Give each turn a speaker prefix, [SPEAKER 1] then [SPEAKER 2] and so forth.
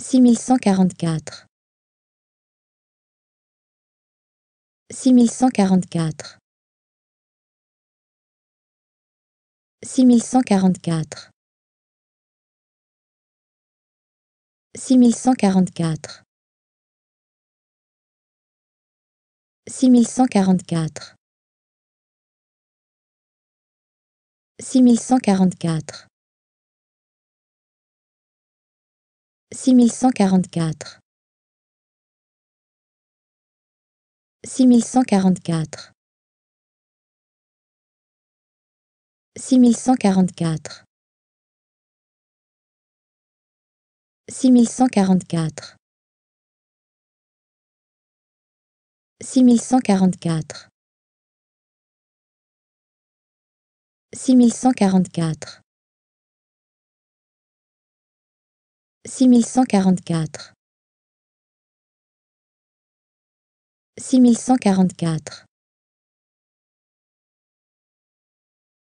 [SPEAKER 1] 6144 6144 6144 6144 6144 6144 6144 6144 6144 6144 6144 6144 six mille cent quarante-quatre six mille cent quarante-quatre.